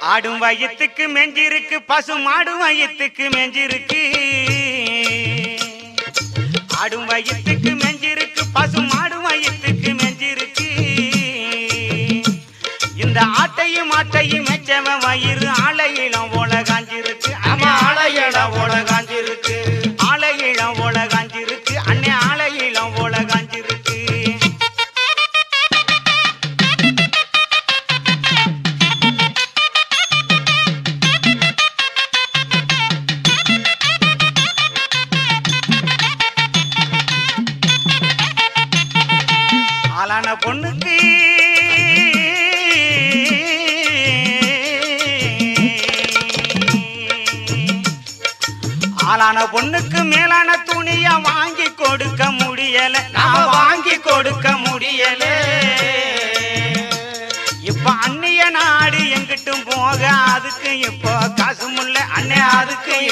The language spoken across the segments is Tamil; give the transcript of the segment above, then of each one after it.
ஆடும் வயத்துக்கு மெஞ்சிருக்கு பசு மாடும் வயத்துக்கு மெஞ்சிருக்கு. ஆடும் வயத்துக்கு மெஞ்சிருக்கு பசு மாடும் வயத்துக்கு மெஞ்சிருக்கு. இந்த ஆட்டையும் ஆட்டையும் மெச்சவன் வயிறு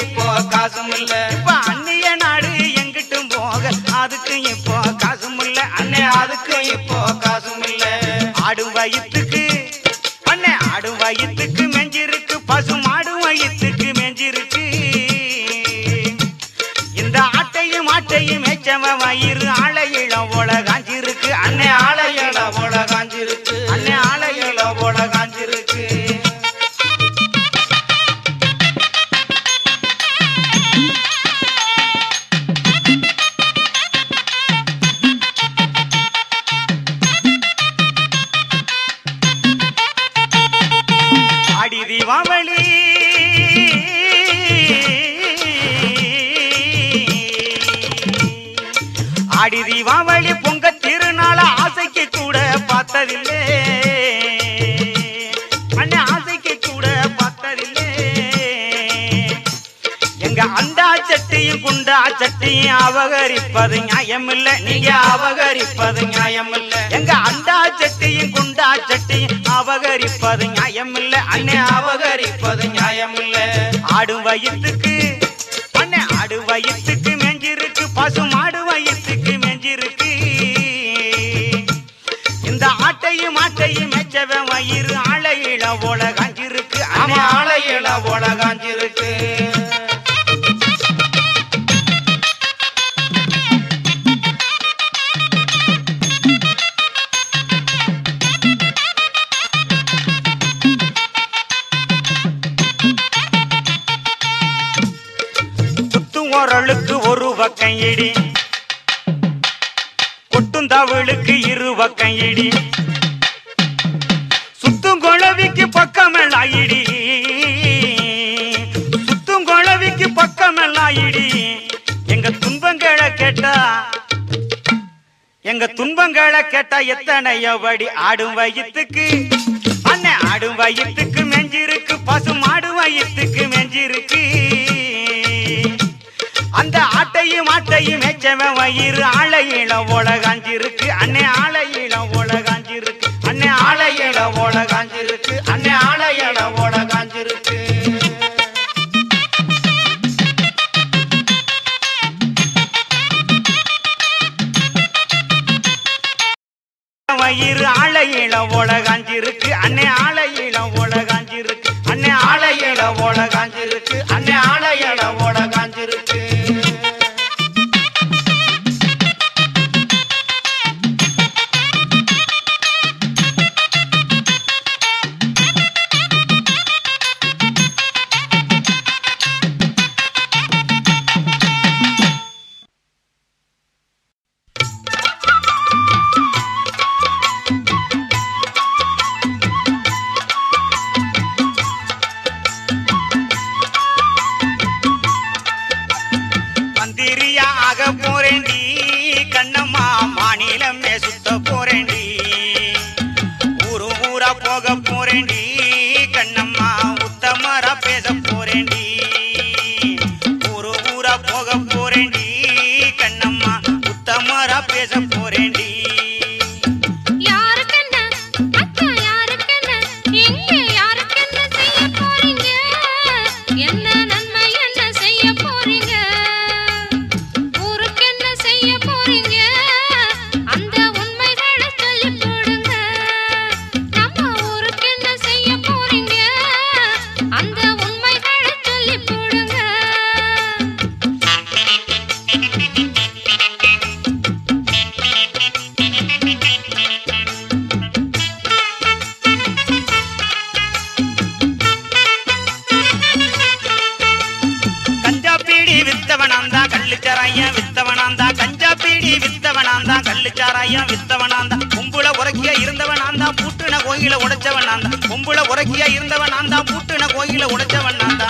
இப்போ காசும் இல்ல இப்ப அந்நிய நாடு எங்கிட்டும் போக அதுக்கு இப்போ காசும் இல்ல அண்ணே அதுக்கு இப்போ காசும் இல்ல ஆடும் வயிற்றுக்கு அண்ணே ஆடும் வயிற்றுக்கு மெஞ்சிருக்கு பசு மாடும் வயிற்றுக்கு மெஞ்சிருக்கு. இந்த ஆட்டையும் ஆட்டையும் மேய்ச்சவன் வயிறு ஆடும் ஒரு பக்கம் இடி. கொட்டும் தவளுக்கு இரு பக்கம் இடி. சுத்தும் குழவிக்கு பக்கமெல்லாம் இடி. சுத்தும் குழவிக்கு பக்கமெல்லாம் இடி. எங்க துன்பங்களை கேட்டா எங்க துன்பங்களை கேட்டா எத்தனையோ வடி ஆடும் வயிற்றுக்கு அண்ணன் ஆடும் வயிற்றுக்கு மெஞ்சிருக்கு பசு மாடு வயிற்றுக்கு மெஞ்சிருக்கு. அந்த ஆட்டையும் ஆட்டையும் மேய்ச்சவன் வயிறு ஆளையில ஓட காஞ்சிருக்கு அண்ணே ஆளையில ஓட காஞ்சிருக்கு அண்ணே ஆளையில ஆலையிடம் ஓட காஞ்சிருக்கு அன்னை ஆலையிடம் ஓட காஞ்சிருக்கு வயிறு ஆளையில ஓட காஞ்சிருக்கு அண்ணே ஆளையில வித்தவனாந்தா கஞ்சா பீடி வித்தவனாந்தா கள்ளச்சாராயம் வித்தவனாந்தா கும்புல உறக்கியா இருந்தவனாந்தா பூட்டுன கோயில உடைச்சவனாந்தா கும்புல உறக்கியா இருந்தவனாந்தா பூட்டுன கோயில உடைச்சவனாந்தா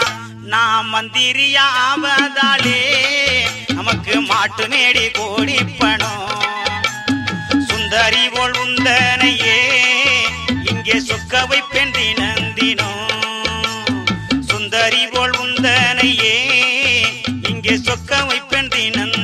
நான் மந்திரியா ஆவதாலே நமக்கு மாட்டு மேடி கோடி பணம் சுந்தரி போல் உந்தனையே இங்கே சொக்க வைப்பெண் தினந்தினோ சுந்தரி போல் உந்தனையே இங்கே சொக்க வைப்பெண் தினந்த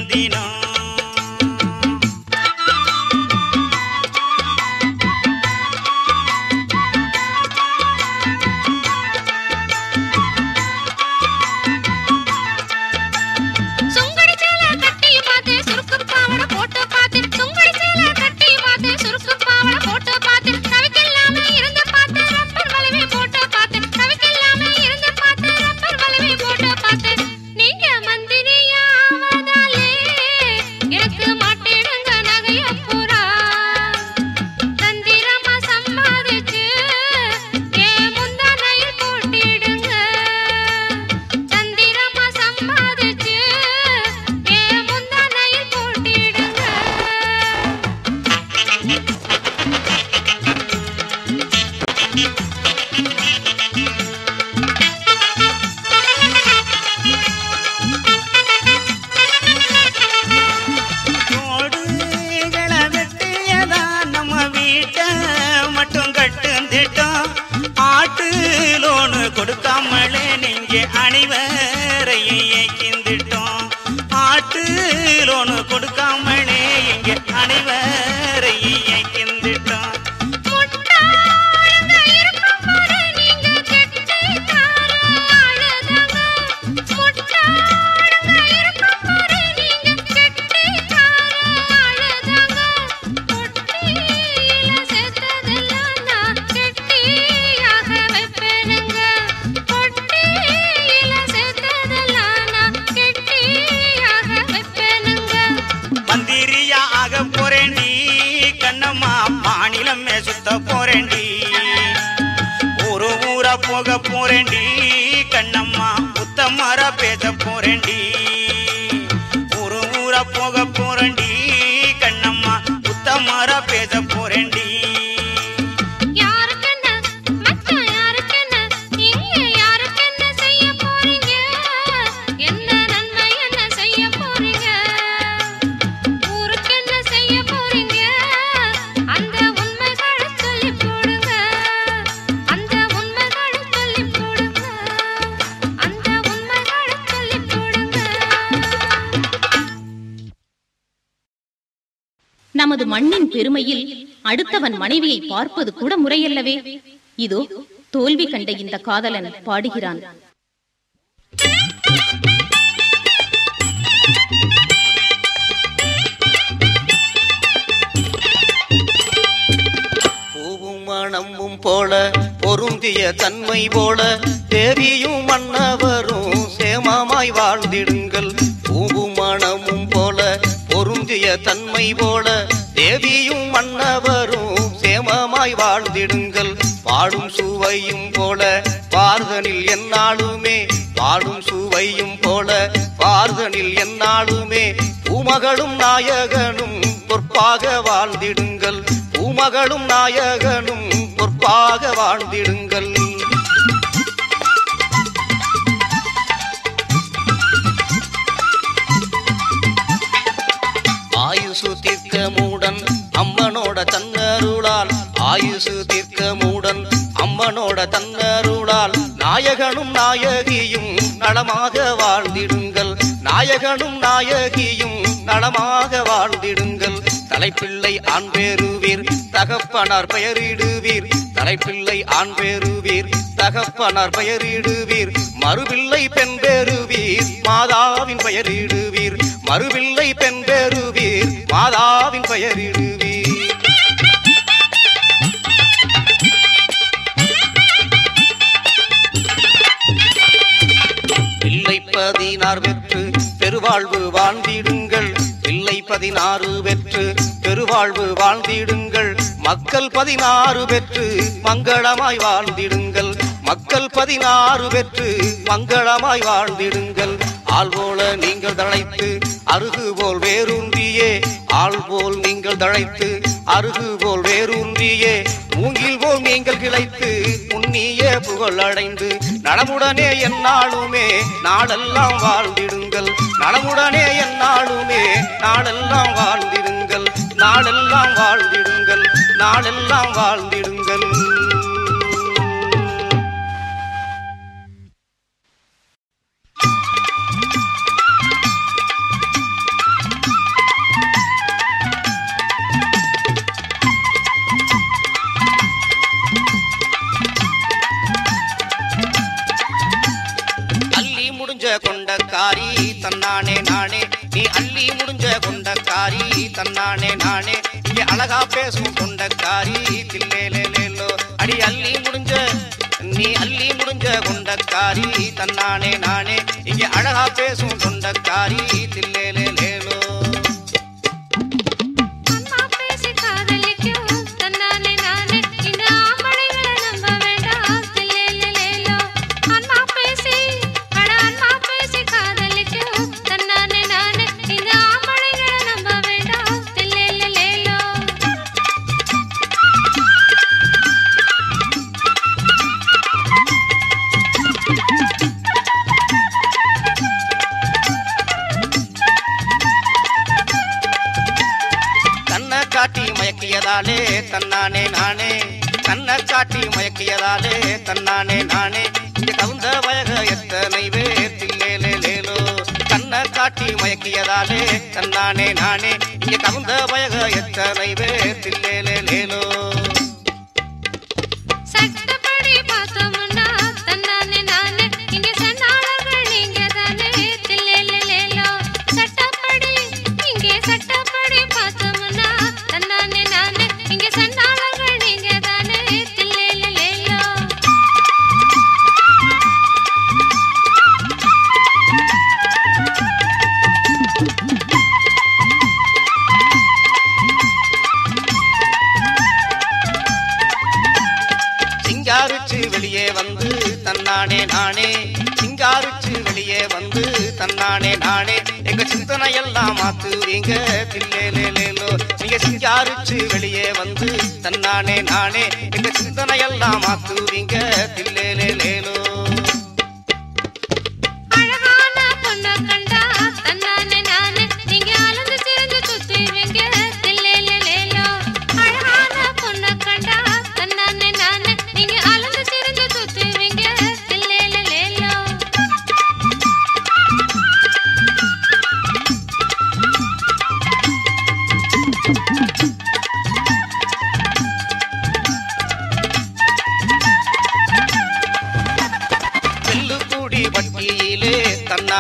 நமது மண்ணின் பெருமையில் அடுத்தவன் மனைவியை பார்ப்பது கூட முறையல்லவே. இதோ தோல்வி கண்ட இந்த காதலன் பாடுகிறான். மனமும் போல பொருந்திய தன்மை போல தேவியும் மன்னவரும் சேமமாய் வாழ்ந்திடுங்கள். பூவும் மனமும் போல பொருந்திய தன்மை போல தேவியும் மன்னவரும் சேமமாய் வாழ்ந்திடுங்கள். பாடும் சுவையும் போல பார்தனில் எந்நாளுமே பாடும் சுவையும் போல பார்தனில் எந்நாளுமே பூமகளும் நாயகனும் பொற்பாக வாழ்ந்திடுங்கள். பூமகளும் நாயகனும் பொற்பாக வாழ்ந்திடுங்கள். ஆயுசு தீர்க்கமுடன் அம்மனோட தன்னருளால் ஆயுசு தீர்க்கமுடன் அம்மனோட தன்னருளால் நாயகனும் நாயகியும் நலமாக வாழ்ந்திடுங்கள். நாயகனும் நாயகியும் நலமாக வாழ்ந்திடுங்கள். தலைப்பிள்ளை ஆண் பேருவீர் தகப்பனார் பெயரிடுவீர். தலைப்பிள்ளை ஆண் பேருவீர் தகப்பனார் பெயரிடுவீர். மறுபிள்ளை பெண் பேருவீர் மாதாவின் பெயரிடுவீர். மறுபிள்ளை பெண் பேருவீர் மாதாவின் பெயரிடுவீர். பதினார் வெற்று பெற்று பெருவாழ்வு வாழ்ந்திடுங்கள். பதினாறு பெற்று பெருவாழ்வு வாழ்ந்திடுங்கள். மக்கள் பதினாறு பெற்று மங்களமாய் வாழ்ந்திடுங்கள். மக்கள் பதினாறு பெற்று மங்களமாய் வாழ்ந்திடுங்கள். ஆள் போல நீங்கள் தழைத்து அருகு போல் வேரூன்றியே. ஆள் போல் நீங்கள் தழைத்து அருகு போல் வேரூன்றியே. மூங்கில் போல் நீங்கள் கிளைத்து உன்னிய புகழ் அடைந்து நலமுடனே என்னாலுமே நாளெல்லாம் வாழ்ந்திடுங்கள். நலமுடனே என்னாலுமே நாளெல்லாம் வாழ்ந்திடுங்கள். நாளெல்லாம் வாழ்ந்திடுங்கள் நாளெல்லாம் வாழ்ந்திடுங்கள். நானே தன்னானே நானே இங்கே தகுந்த பயக எத்தனை பேர் தில்லேலே லேலோ தன்னானே நானே. சிங்காரிச்சு வெளியே வந்து தன்னானே நானே. எங்க சிந்தனை எல்லாம் மாத்துவீங்க தில்லேலேலேலோ நீங்க சிங்காரிச்சு வெளியே வந்து தன்னானே நானே. எங்க சிந்தனை எல்லாம் மாத்துவீங்க தில்லே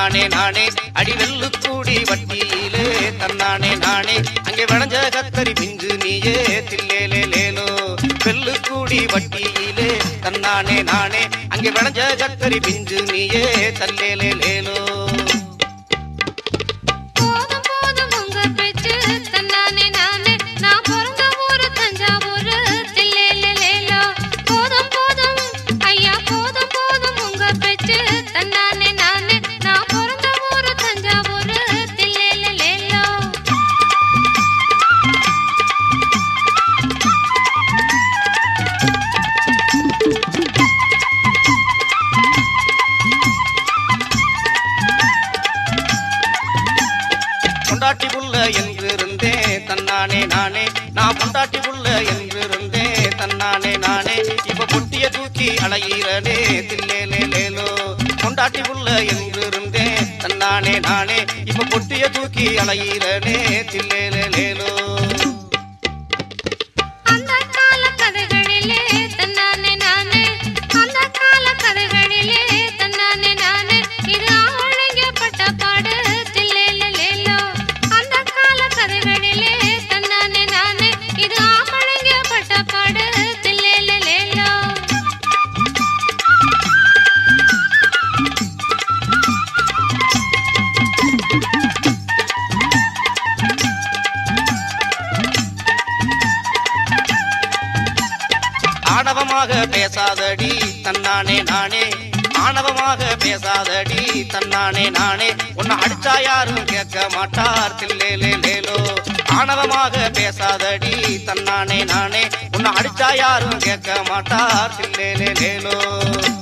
தன்னானே நானே. அடிவெல்லு கூடி வட்டியிலே தன்னானே நானே. அங்கே விளைஞ்ச கத்தரி பிஞ்சு நீயே தில்லேலே லேலோ. வெல்லு கூடி வட்டியிலே தன்னானே நானே. அங்கே விளைஞ்ச கத்தரி பிஞ்சு நீயே தல்லேலே லேலோ. தூக்கி அலையிறனே தில்லேலே லேலோ ஆனார் தில்லே லேலோ. ஆணவமாக பேசாதடி தன்னானே நானே. உன்னை அடிச்சா யாரும் கேட்க மாட்டார். தில்லே லேலோ.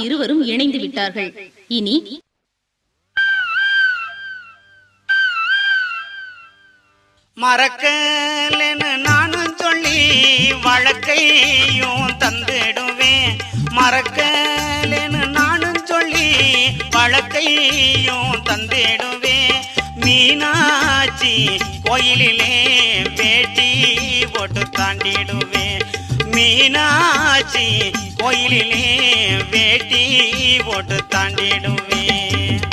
இருவரும் இணைந்து விட்டார்கள். இனி மறக்கலன்னு நானும் சொல்லி வழக்கையும் தந்துடுவேன். மறக்கலன்னு நானும் சொல்லி வழக்கையும் தந்திடுவேன். மீனாச்சி கோயிலிலே பேட்டி போட்டு தாண்டிடுவேன். மீனாட்சி கோயிலிலே வேட்டி போட்டு தாண்டிடுவேன்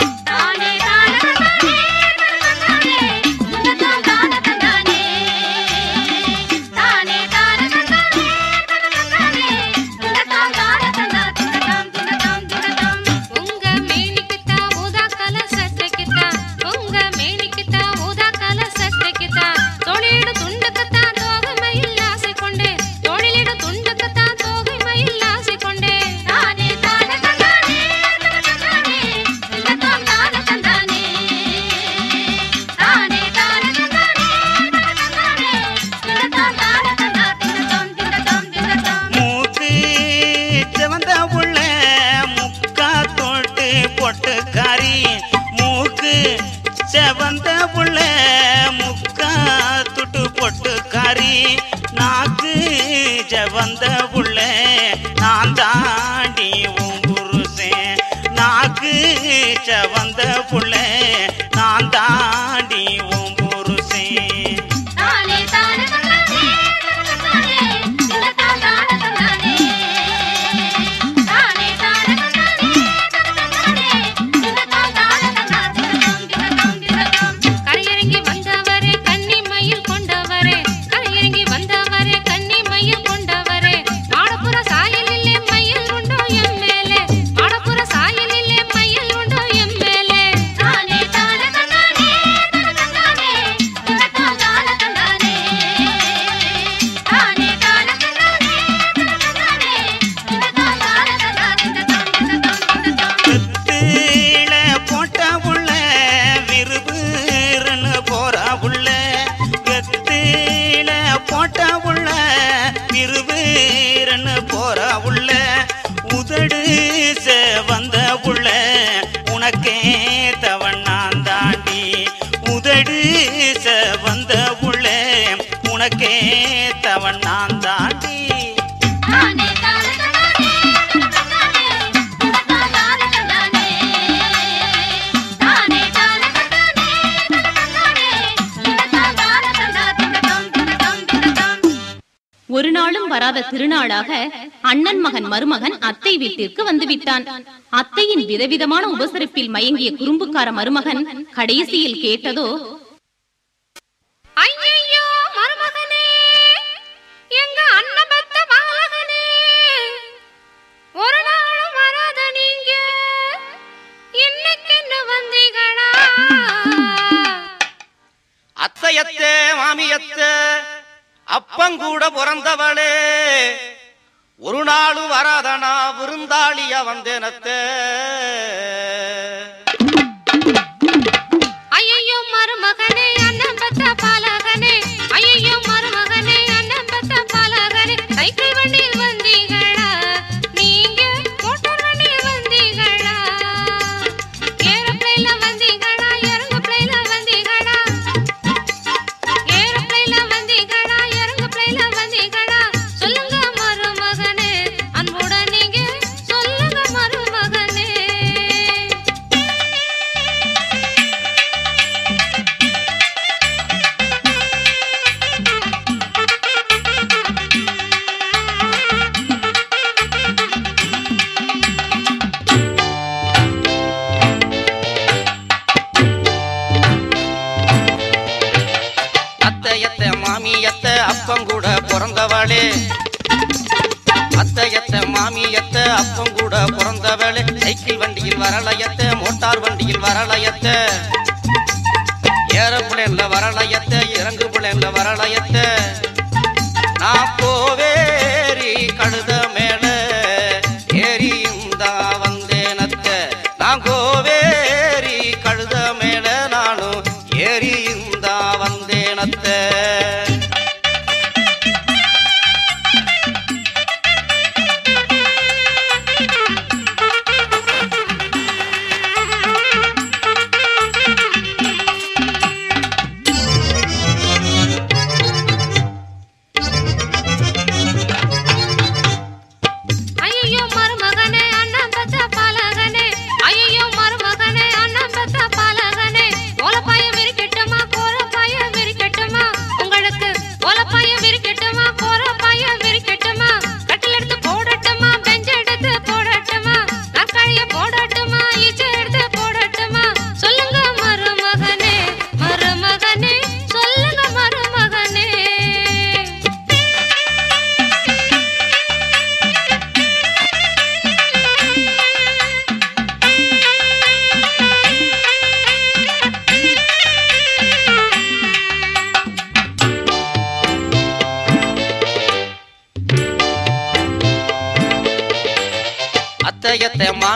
வந்த புள்ள ஒரு நாளும் வராத திருநாளாக அண்ணன் மகன் மருமகன் அத்தை வீட்டிற்கு வந்துவிட்டான். அத்தையின் விதவிதமான உபசரிப்பில் மயங்கிய குறும்புக்கார மருமகன் கடைசியில் கேட்டதோ அத்தையத்தே மாமியத்தே அப்பங்கூட பிறந்தவளே. ஒரு நாளும் வராதனா விருந்தாளிய வந்தேனத்தே.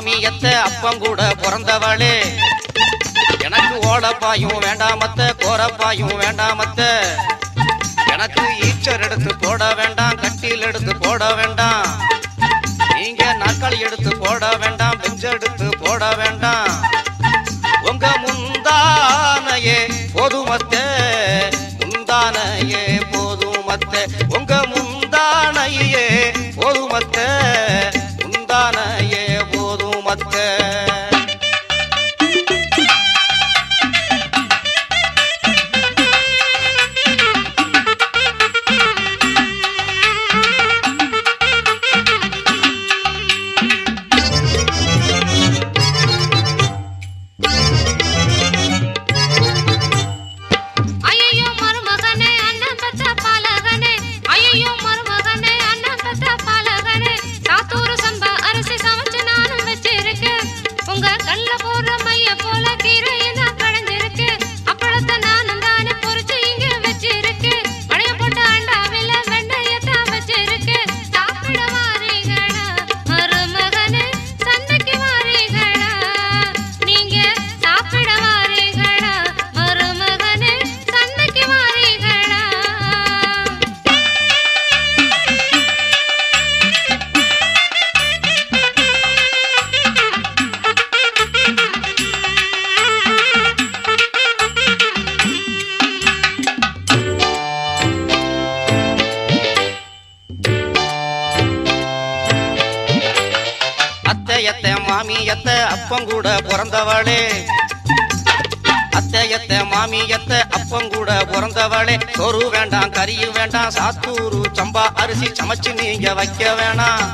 மாமியத்த அப்பங்கூட பிறந்தவளே. எனக்கு ஓடப்பாயும் வேண்டாமத்த கோரப்பாயும் வேண்டாமத்த. எனக்கு ஈச்சர் எடுத்து போட வேண்டாம் கட்டில் எடுத்து போட வேண்டாம். நீங்க நாற்காலி எடுத்து போட வேண்டாம் பெஞ்ச எடுத்து போட வேண்டாம். உங்க முந்தானையே பொதுமத்தே வைக்க வேணாம்.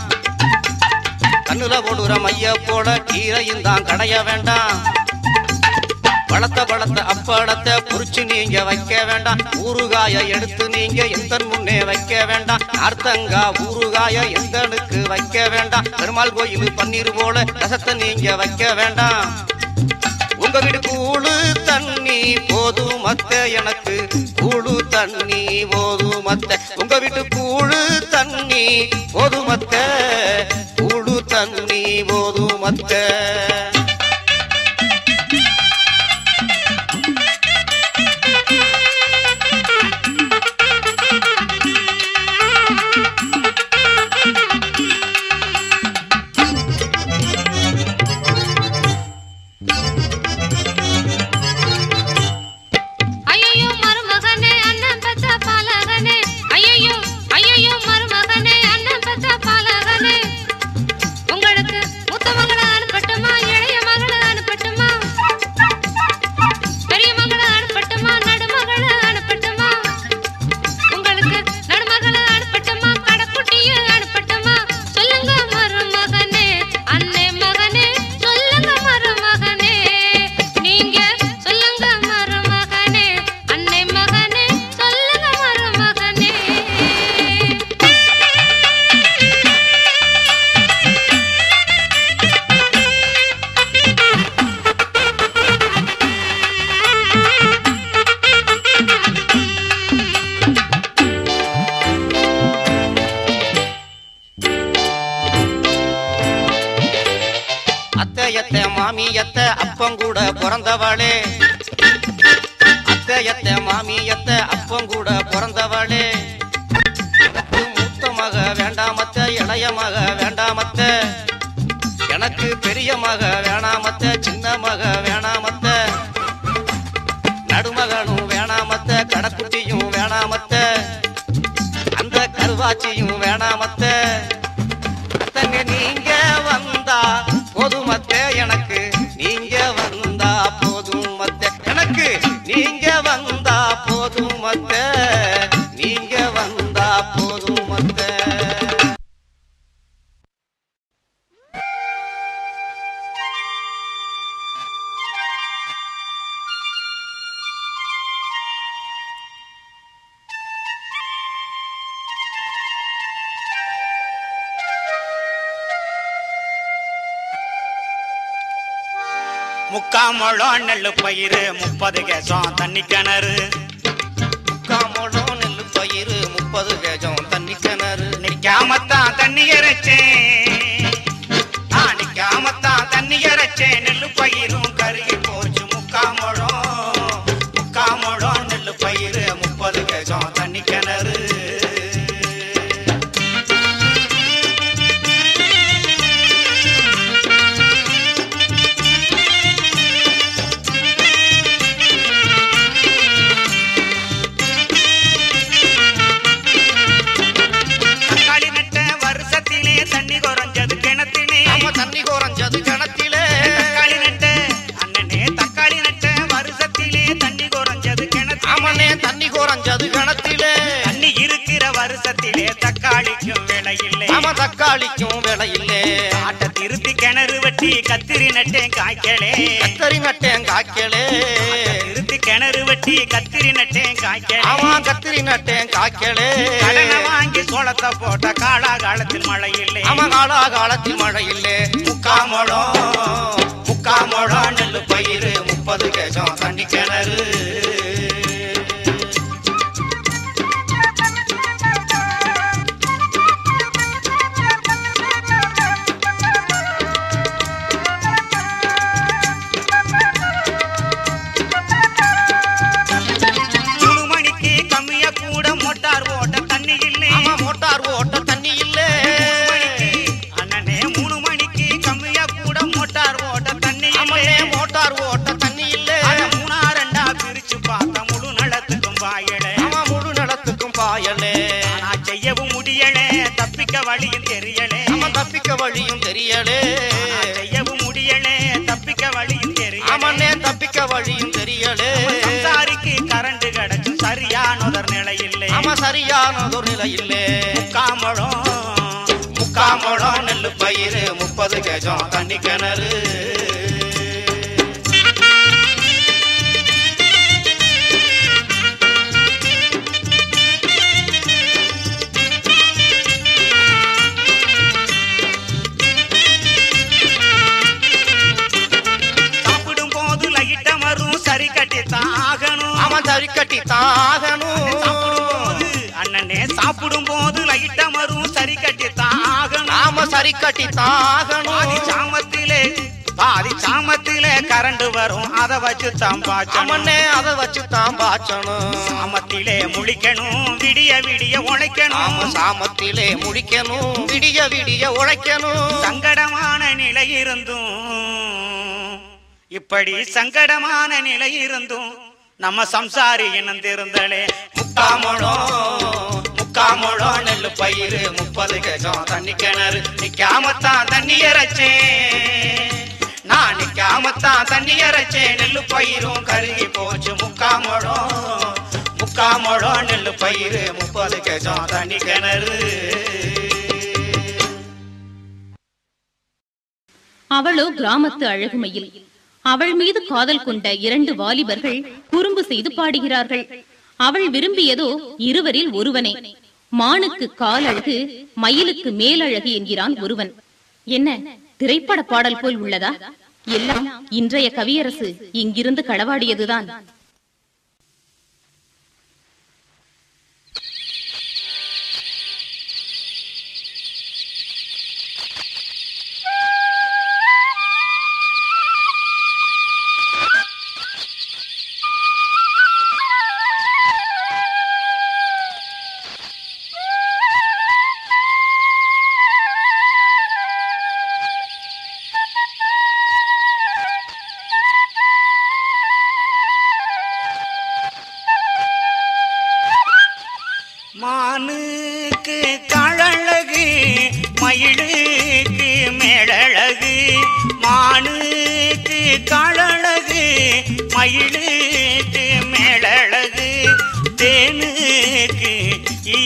கண்ணுல போடுற மைய போட கீரையும் தான் கடைய வேண்டாம். பழத்த பழத்த அப்பளத்தை புரிச்சு நீங்க வைக்க வேண்டாம். ஊறுகாய எடுத்து நீங்க எந்த முன்னே வைக்க வேண்டாம். அர்த்தங்கா ஊறுகாய எந்தனுக்கு வைக்க வேண்டாம். பெருமாள் கோயில் பன்னீர் போல ரசத்தை நீங்க வைக்க வேண்டாம். உங்க வீடு கூழு தண்ணி போதும் மத்த எனக்கு கூழு தண்ணி ஓதுமத்த உங்க வீட்டு கூழு தண்ணி ஓதுமத்த கூழு தண்ணி ஓதுமத்த அப்பங்கூட பிறந்தவளே. அத்தையத்த மாமியத்த அப்பங்கூட பிறந்தவளே. எனக்கு மூத்த மக வேண்டாமத்த இளைய மக வேண்டாமத்த எனக்கு பெரிய மக நெல்லு பயிறு முப்பது கேசம் தண்ணி கிணறு. காலத்தில் மழை இல்லை முக்காமழம் வழியும் தெரியலே. செய்யவும் முடியலே தப்பிக்க வழியும் தெரியலே. ஆமனே தப்பிக்க வழியும் தெரியலே. சம்சாரிக்கு கரண்ட் கிடைச்சும் சரியானதொரு நிலை இல்லை ஆமா சரியானதொரு நிலை இல்லே முக்காமழம் முக்காமழம் நெல்லு பயிறு முப்பது கஜம் தண்ணி கிணறு. கட்டி தாகணும். அண்ணனே சாப்பிடும் போது லைட்ட மரும் சரி கட்டித்தான் ஆகணும் ஆமா சரி கட்டி தாகணும். சாமத்திலே பாதி சாமத்திலே கரண்ட் வரும். அதை வச்சு தான் பாய்ச்சணும் அதை வச்சு தான் பாய்ச்சணும். சாமத்திலே முழிக்கணும் விடிய விடிய உழைக்கணும். சாமத்திலே முடிக்கணும் விடிய விடிய உழைக்கணும். சங்கடமான நிலை இருந்தும் இப்படி சங்கடமான நிலை இருந்தும் நம்ம சம்சாரி இனந்திருந்தலே முக்காமழம் முக்காமழம் நெல் பயிறு முப்பது கஜம் தண்ணி கிணறு. நிக்காமத்தான் தண்ணி இறைச்சேன். நான் நிக்காமத்தான் தண்ணி இறைச்சேன். நெல் பயிரும் கருகி போச்சு. முக்காமழம் முக்காமழம் நெல் பயிறு முப்பது கஜம் தண்ணி கிணறு. அவளோ கிராமத்து அழகுமையில் அவள் மீது காதல் கொண்ட இரண்டு வாலிபர்கள் குறும்பு செய்து பாடுகிறார்கள். அவள் விரும்பியதோ இருவரில் ஒருவனே. மானுக்கு கால் அழகு மயிலுக்கு மேலழகு என்கிறான் ஒருவன். என்ன திரைப்பட பாடல் போல் உள்ளதா? எல்லாம் இன்றைய கவியரசு இங்கிருந்து களவாடியதுதான்.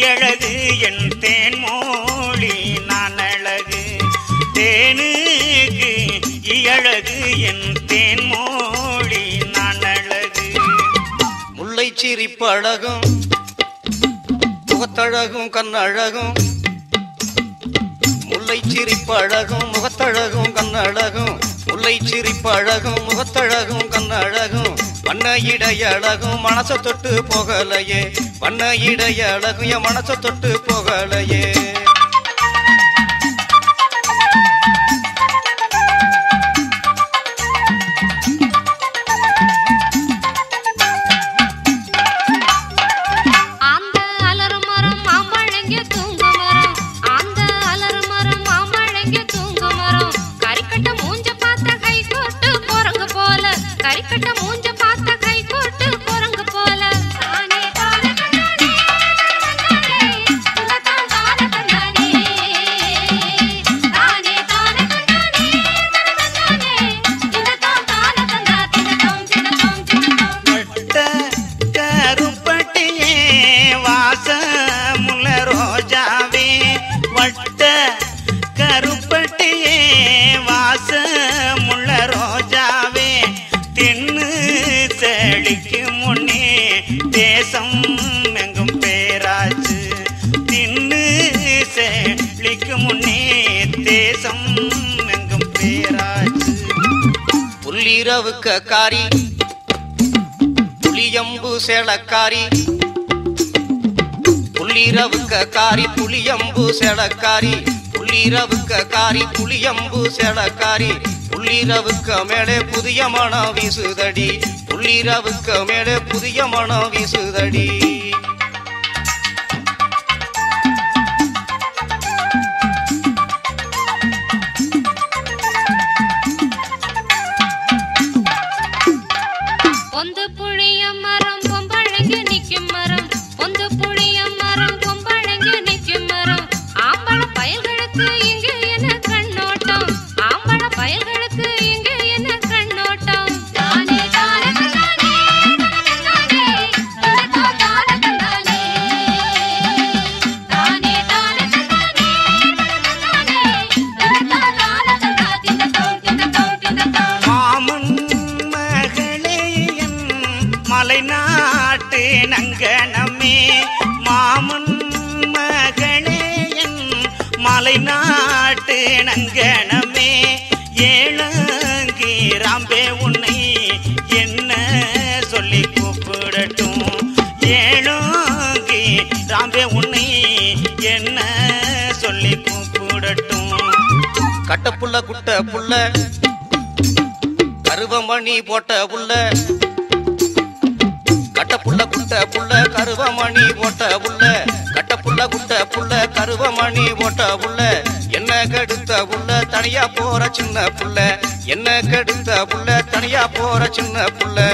அழகு என் தேன் மோழி நான் அழகு தேனுக்கு இயழகு என் தேன் மோழி நான் அழகு முல்லை சிரிப்பு அழகும் முகத்தழகும் கண்ணழகும். முல்லை சிரிப்பு அழகும் முகத்தழகும் கண்ணழகும். முல்லை சிரிப்பு அழகும் முகத்தழகும் கண்ணழகும். வண்ண இடையழகும் மனசை தொட்டு போகலையே. வண்ண இடையழகும் என் மனசை தொட்டு போகலையே. அழுக்கக்காரி புளியம்பு சேலக்காரி புள்ளிரவுக்கக்காரி புளியம்பு சேலக்காரி புள்ளிரவுக்கக்காரி புளியம்பு சேலக்காரி புள்ளிரவுக்க மேலே புதிய மனம் வீசுதடி புள்ளிரவுக்க மேலே புதிய மனம் வீசுதடி புள்ள குட்ட புள்ள. கருவமணி போட்ட புள்ள. கட்ட புள்ள குட்ட புள்ள கருவமணி போட்ட புள்ள. கட்ட புள்ள குட்ட புள்ள கருவமணி போட்ட புள்ள. என்ன கெடுத்த புள்ள தனியா போற சின்ன புள்ள. என்ன கெடுத்த புள்ள தனியா போற சின்ன புள்ள.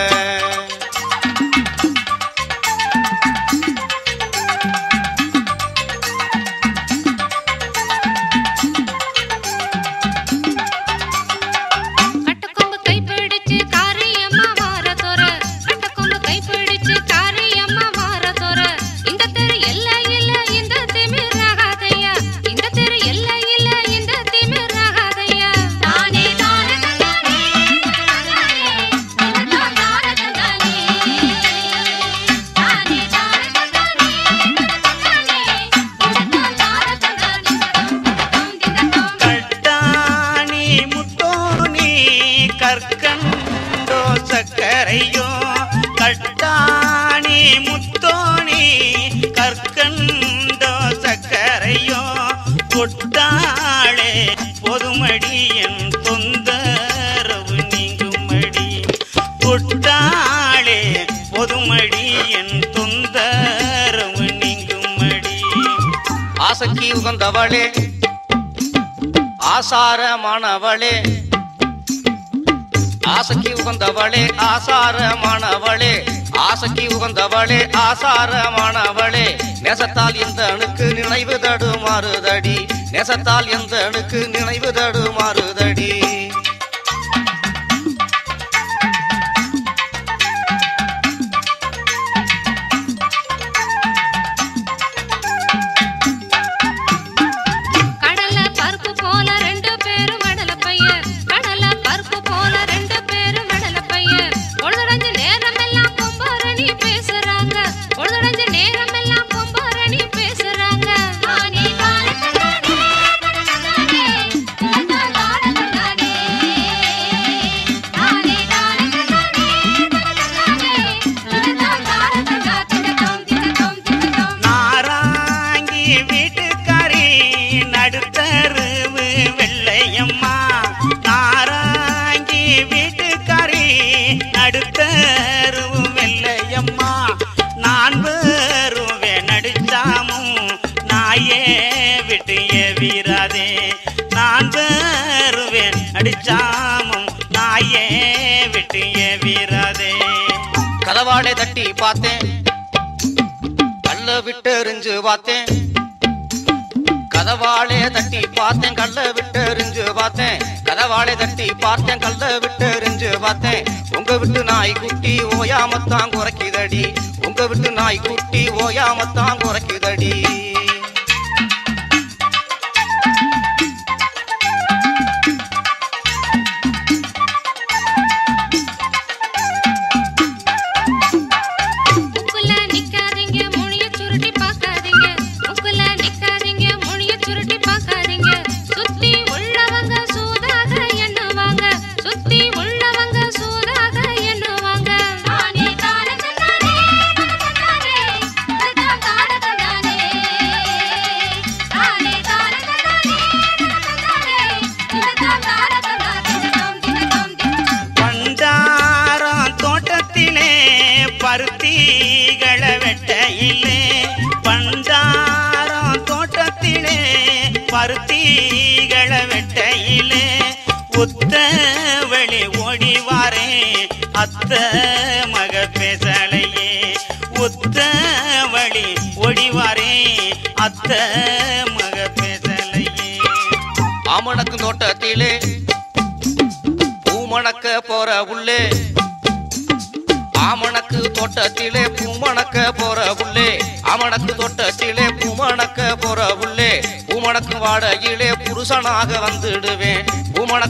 ஆசாரமானவளே. ஆசைக்கு உகந்தவளே ஆசாரமானவளே. ஆசைக்கு உகந்தவளே ஆசாரமானவளே. நெசத்தால் எந்த அணுக்கு நினைவு தடுமாறுதடி? நெசத்தால் எந்த அணுக்கு நினைவு தடுமாறுதடி?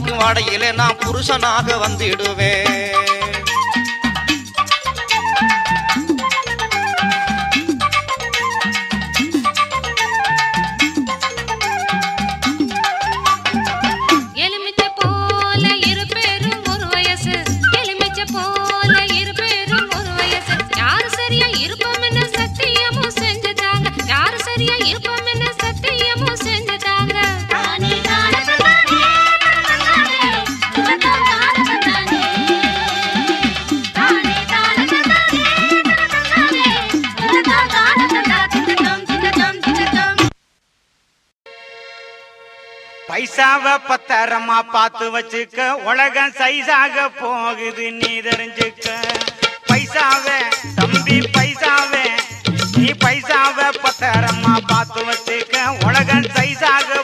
அக்கு வாடையிலே நான் புருஷனாக வந்திடுவேன். பார்த்து வச்சுக்க உலகம் சைஸாக போகுது நீ தெரிஞ்சுக்க. பைசாவே தம்பி பைசாவே நீ பைசாவை பத்திரமா பார்த்து வச்சுக்க உலகம் சைஸாக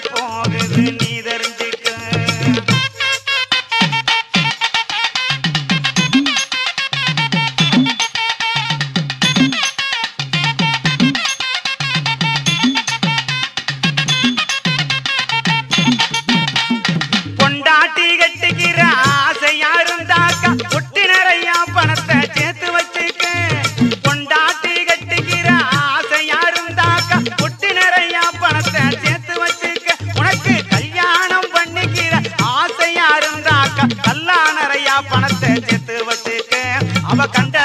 I'm a.